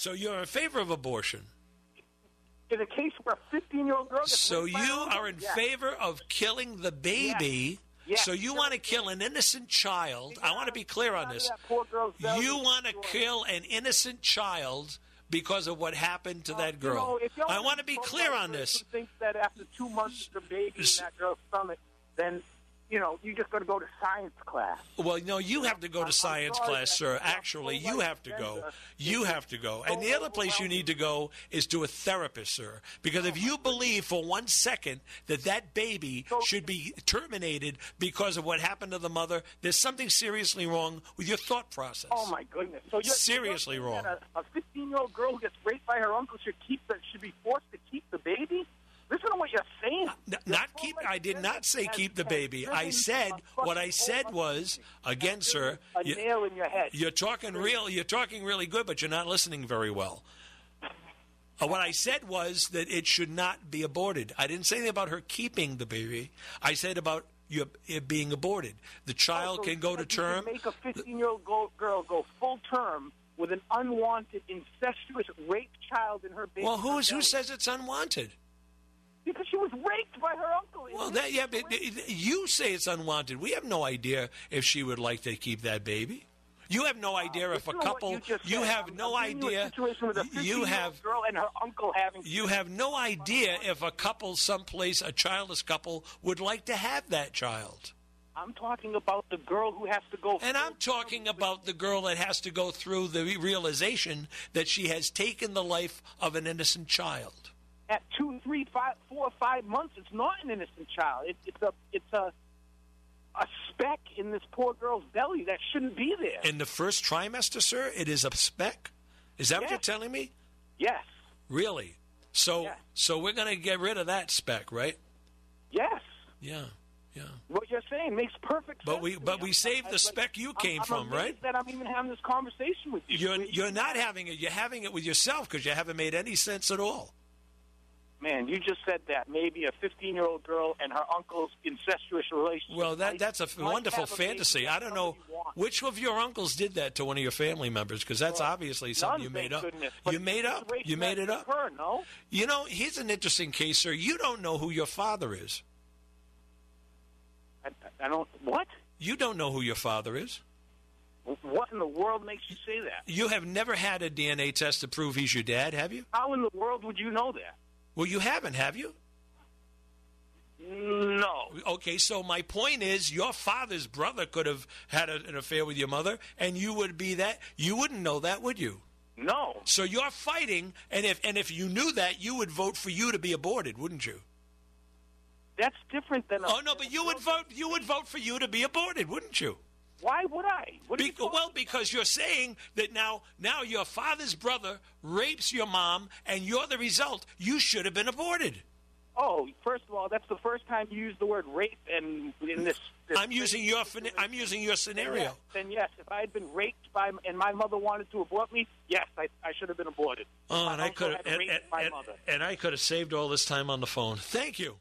So you're in favor of abortion. In a case where a 15 year old girl gets So you are in yes. favor of killing the baby. Yes. So you want to kill an innocent child. I want to be clear on this. You want to kill an innocent child because of what happened to uh, that girl. y'all I want to be clear on this. Thinks that after two months the baby in that girl's stomach, then you know you just got to go to science class. Well, no, you have to go to science class, sir. Actually, you have to go. You have to go. And the other place you need to go is to a therapist, sir. Because if oh, you believe for one second that that baby should be terminated because of what happened to the mother, there's something seriously wrong with your thought process. Oh my goodness! So you're Seriously you're wrong. A 15 year old girl who gets raped by her uncle should keep the, should be forced to keep the baby. Listen to what you're saying. N- not keep. I did not say keep the baby. I said what I said was again, sir. A you- nail in your head. You're talking real. You're talking really good, but you're not listening very well. Uh, what I said was that it should not be aborted. I didn't say anything about her keeping the baby. I said about you, it being aborted. The child Oh, So can go to term. Make a 15 year old girl go full term with an unwanted, incestuous rape child in her baby. Well, who's who says it's unwanted? Because she was raped by her uncle. Well, that yeah, but you say it's unwanted. We have no idea if she would like to keep that baby. You have no idea if a Listen to what couple. You, You have I'm- no I'm giving you a idea. situation with a You have girl and her uncle having. You have no idea if a couple someplace, a childless couple, would like to have that child. I'm talking about the girl who has to go. And I'm talking about the girl that has to go through the realization that she has taken the life of an innocent child. At two, three, five, four, five months. It's not an innocent child. It, it's a it's a a speck in this poor girl's belly that shouldn't be there. In the first trimester, sir, it is a speck. Is that what you're telling me? yes, Really? So, Yes. so we're going to get rid of that speck, right? yes. Yeah, yeah. What you're saying makes perfect But sense. we- to but we saved I'm the speck you I'm- came I'm from, right? That I'm even having this conversation with you. You're you're not having it. You're having it with yourself because you haven't made any sense at all. Man, you just said that maybe a 15 year old girl and her uncle's incestuous relationship. Well, that that's a f- wonderful fantasy. I don't know which of your uncles did that to one of your family members because that's obviously something None, you made up. goodness. You made up. You made it up. Her, no. You know, here's an interesting case, sir. You don't know who your father is. I, I don't. What? You don't know who your father is. What in the world makes you say that? You have never had a DNA test to prove he's your dad, have you? How in the world would you know that? Well, you haven't, have you? No. Okay, so my point is, your father's brother could have had a, an affair with your mother, and you would be that. You wouldn't know that, would you? No. So you're fighting, and if and if you knew that, you would vote for you to be aborted, wouldn't you? That's different than. A, Oh no, but you would vote. You would vote for you to be aborted, wouldn't you? Why would I? Be- well, because you're saying that now, now your father's brother rapes your mom, and you're the result. You should have been aborted. Oh, first of all, that's the first time you use the word rape, and in this. this I'm using your I'm using your scenario. Yes, then yes, if I had been raped by and my mother wanted to abort me, yes, I, I should have been aborted. Oh, My and I could had and, raped and, my and, mother. and I could have saved all this time on the phone. Thank you.